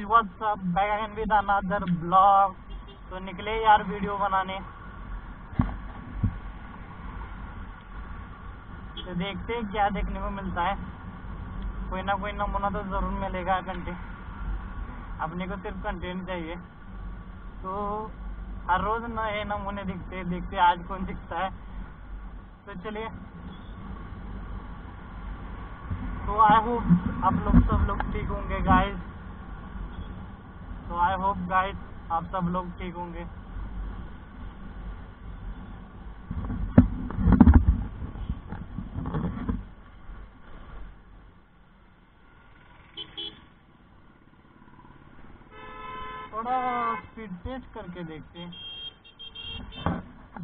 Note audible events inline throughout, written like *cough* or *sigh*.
Guys what's up back again with another blog तो निकले यार वीडियो बनाने। तो देखते हैं क्या देखने को मिलता है। कोई ना कोई नमूना तो ज़रूर मिलेगा कंटेंट अपने को सिर्फ़ कंटेंट चाहिए। तो हर रोज नए नमूने दिखते देखते आज कौन दिखता है। तो चलिए। तो आई होप आप लोग सब लोग ठीक होंगे गाइस आई होप गाइस आप सब लोग ठीक होंगे। थोड़ा स्पीड टेस्ट करके देखते हैं।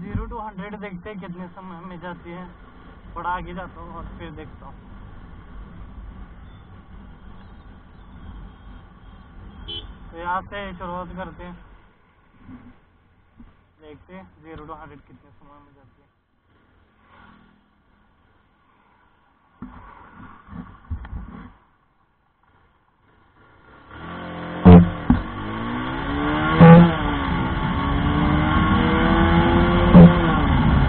ज़ीरो टू हंड्रेड देखते हैं कितने समय में जाती है। थोड़ा आगे जाता हूँ और फिर देखता हूँ। तो यहाँ से शुरुआत करते हैं। देखते हैं ज़ीरो टू हंड्रेड कितने समय में जाते है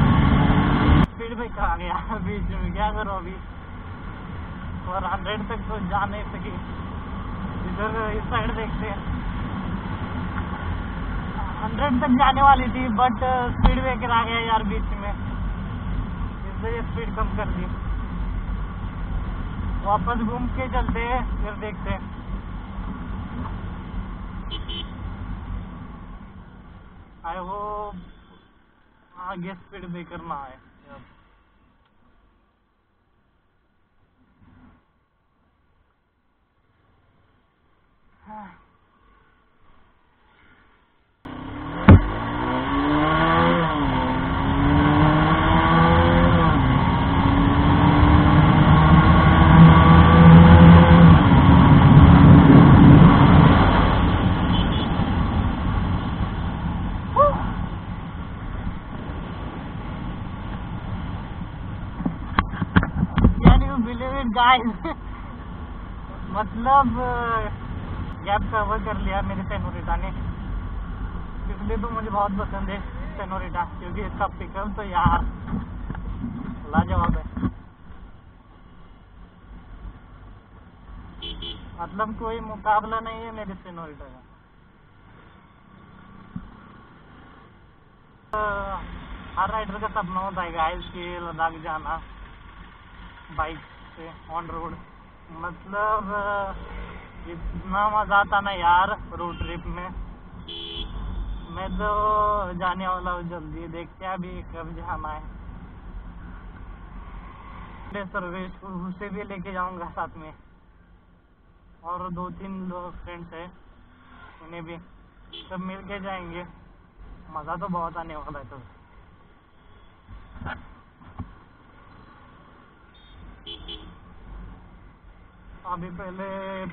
स्पीड ब्रेकर आ गया बीच में क्या करो अभी और हंड्रेड तक तो जा नहीं सकी इधर इस साइड देखते हैं हंड्रेड तक जाने वाली थी बट स्पीड ब्रेकर आ गया यार बीच में। इसलिए स्पीड कम कर दी। वापस घूम के चलते हैं, फिर देखते हैं। आई होप आगे स्पीड ब्रेकर ना आए अब। हाँ। Can guys? *laughs* मतलब गैप कवर कर लिया मेरे सेनोरिटा ने। इसलिए तो मुझे बहुत पसंद है सेनोरिटा क्योंकि इसका पिकअप तो यार, लाजवाब है। मतलब कोई मुकाबला नहीं है मेरे सेनोरिटा का। हर राइडर का सपना होता है गाइस कि लद्दाख जाना। बाइक से ऑन रोड मतलब इतना मज़ा आता ना यार रोड ट्रिप में। मैं तो जाने वाला हूँ जल्दी, देखते हैं अभी कब जाना है। मेरे सर्वेश को उसे भी लेके जाऊँगा साथ में। और दो तीन लोग फ्रेंड्स है, उन्हें भी। सब मिल के जाएँगे। मज़ा तो बहुत आने वाला है तो। अभी पहले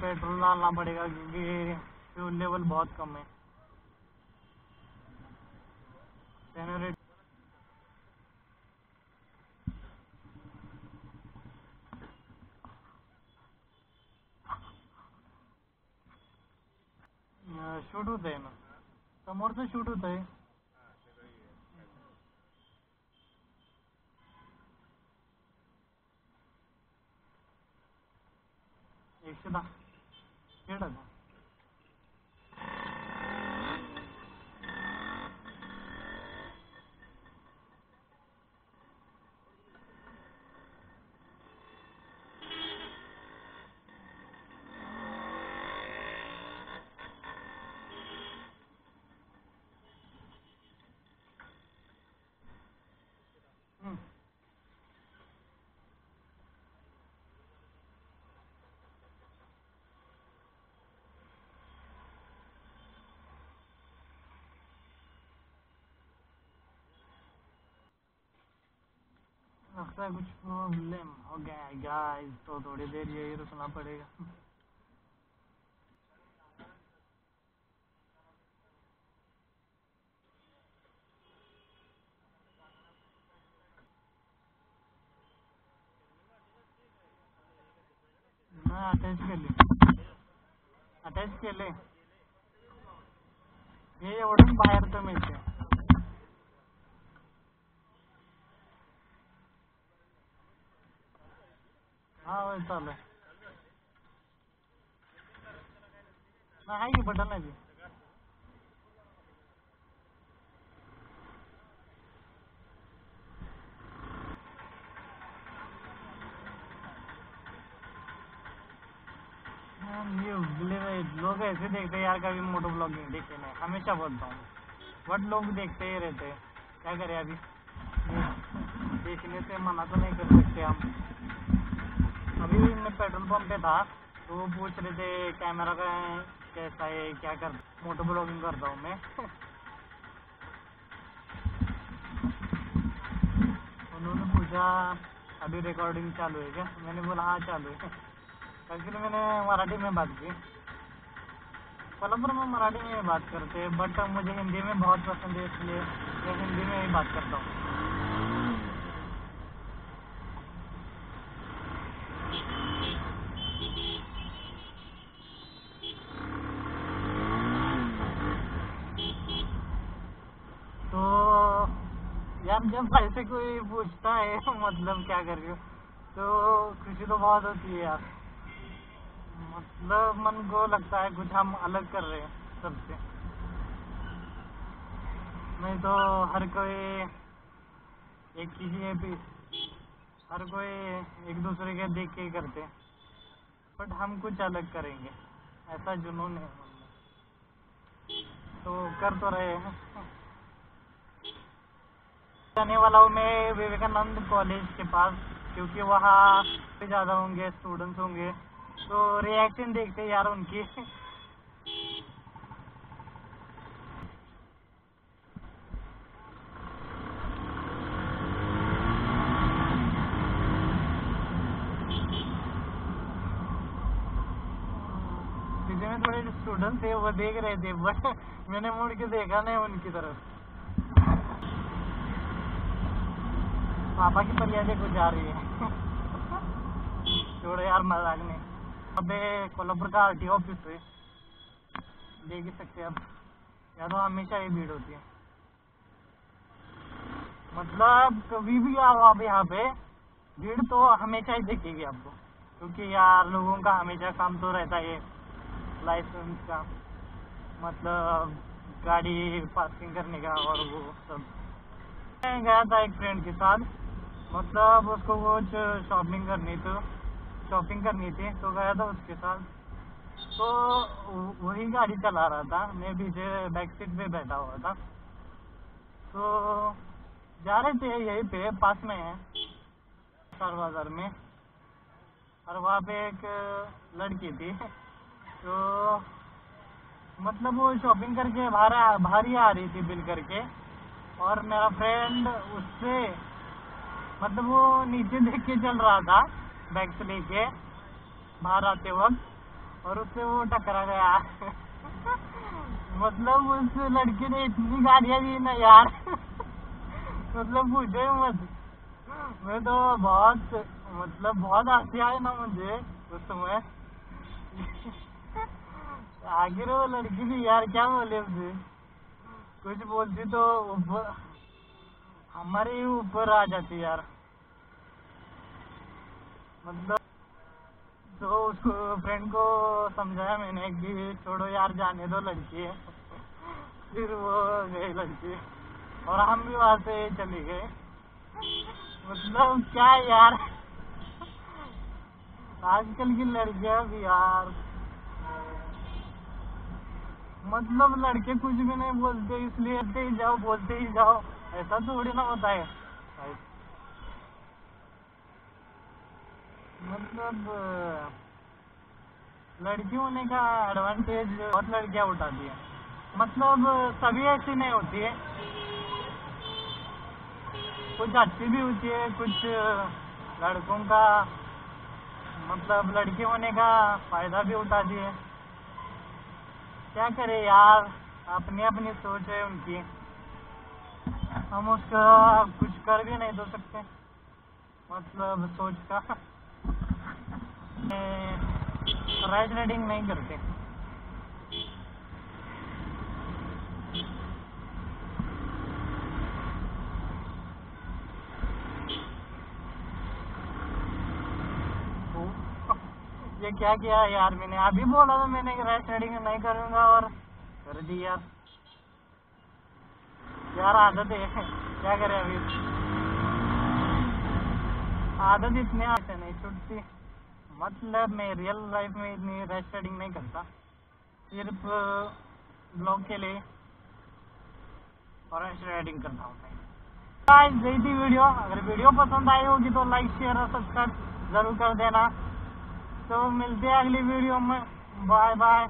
पेट्रोल डालना पड़ेगा क्योंकि फ्यूल लेवल बहुत कम है। शूट होत आहे ना। समोरचं शूट होत आहे एकशे दहा स्पीड आहे ना. हम्म. लगता है कुछ प्रॉब्लम हो गया है। गाइस तो थोड़ी देर यही रुकना पड़ेगा। अटैच कर ली। अटॅच केले हे एवढून बाहेर तर मिळते हा आहे की बटन लोग ऐसे देखते यार, कभी मोटो ब्लॉगिंग देखे नहीं हमेशा बोलता हूँ। बट लोग देखते ही रहते हैं। क्या करें अभी? देखने से मना तो नहीं कर सकते हम। अभी मैं पेट्रोल पंप पे था तो पूछ रहे थे, कैमरा का कैसा है, क्या कर मोटो ब्लॉगिंग करता हूँ मैं। *laughs* उन्होंने पूछा, अभी रिकॉर्डिंग चालू है क्या? मैंने बोला हाँ चालू है। एक्चुअली मैंने मराठी में बात की। कोल्हापुर में मराठी में बात करते हैं बट मुझे हिंदी में बहुत पसंद है, इसलिए मैं हिंदी में ही बात करता हूँ तो यार जब ऐसे पूछता है? *laughs* मतलब क्या कर रही हो तो खुशी तो बहुत होती है यार। मतलब मन को लगता है कुछ हम अलग कर रहे हैं सबसे। नहीं तो हर कोई एक चीज़ पे। हर कोई एक दूसरे के देख के करते हैं। बट हम कुछ अलग करेंगे। ऐसा जुनून है। तो कर तो रहे हैं। जाने वाला हूँ मैं विवेकानंद कॉलेज के पास, क्योंकि वहाँ पे ज़्यादा होंगे स्टूडेंट्स होंगे। तो रिएक्शन देखते हैं यार उनकी। थोड़े स्टूडेंट थे, वो देख रहे थे बट मैंने मुड़ के देखा नहीं उनकी तरफ़। पापा की फरियादें कुछ जा रही है। छोड़ो यार मज़ाक नहीं अबे कोल्हापुर का आर ऑफ़िस है देख ही सकते अब या तो हमेशा ही भीड़ होती है। मतलब कभी भी आओ आप यहाँ पे, भीड़ तो हमेशा ही दिखेगी आपको। क्योंकि यार लोगों का हमेशा काम तो रहता है लाइसेंस का। मतलब गाड़ी पार्किंग करने का और वो सब। मैं गया था एक फ्रेंड के साथ। मतलब उसको कुछ शॉपिंग करनी थी शॉपिंग करनी थी तो गया था उसके साथ। तो वही गाड़ी चला रहा था, मैं पीछे बैक सीट पे बैठा हुआ था। तो जा रहे थे यहीं पे, पास में है स्टार बाज़ार में। और वहाँ पे एक लड़की थी। तो मतलब वो शॉपिंग करके बाहर ही आ रही थी बिल करके। और मेरा फ्रेंड उससे मतलब वो नीचे देख के चल रहा था बैग से लेके बाहर आते वक्त, और उससे वो टकरा गया। *laughs* मतलब उस लड़की ने इतनी गाड़ियाँ दी ना यार। *laughs* मतलब पूछो मत। मैं तो बहुत मतलब बहुत हँसी आई ना मुझे उस समय। *laughs* आखिर वो लड़की थी यार क्या बोले उसे? कुछ बोलती तो हमारे ही ऊपर आ जाती यार। मतलब तो उसको फ्रेंड को समझाया मैंने कि छोड़ो यार, जाने दो लड़की है। फिर वो गई लड़की। और हम भी वहाँ से चले गए। मतलब क्या यार? आजकल की लड़कियाँ भी यार। मतलब लड़के कुछ भी नहीं बोलते, इसलिए ही जाओ, बोलते ही जाओ। ऐसा थोड़ी ना होता है। मतलब लड़की होने का एडवांटेज बहुत लड़कियाँ उठाती है? मतलब सभी ऐसी नहीं होती है। कुछ अच्छी भी होती है, कुछ, लड़कों का मतलब लड़की होने का फ़ायदा भी उठाती है। क्या करे यार अपनी अपनी सोच है उनकी। हम उसका कुछ कर भी नहीं दो सकते। मतलब सोच का। राइट राइडिंग नहीं करते ये क्या किया यार मैंने? अभी बोला था मैंने राइट राइडिंग नहीं करूँगा और कर दी यार यार आदत है। क्या करें अभी? आदत इतने आते नहीं छुटती। मतलब मैं रियल लाइफ में इतनी रेस्ट राइडिंग नहीं करता। सिर्फ़ ब्लॉग के लिए और रेस्ट राइडिंग करता हूँ। यही थी वीडियो अगर वीडियो पसंद आई होगी तो लाइक शेयर और सब्सक्राइब ज़रूर कर देना। तो मिलते हैं अगली वीडियो में। Bye bye